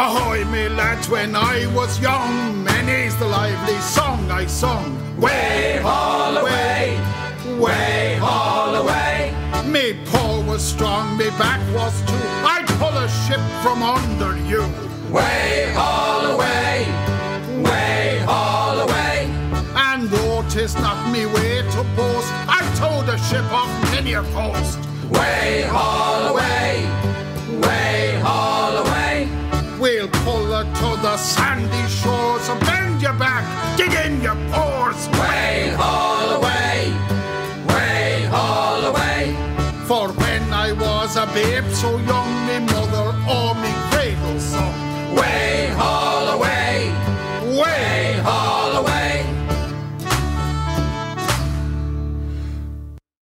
Ahoy, me lads, when I was young, many's the lively song I sung. Way haul away, way haul away. Me paw was strong, me back was too. I'd pull a ship from under you. Way haul away, way haul away. And though 'tis not me way to boast, I've towed a ship off many a coast. Way haul over to the sandy shores. So bend your back, dig in your pores. Way all away, way haul away. For when I was a babe so young, me mother or me cradle song. Way all away, way haul.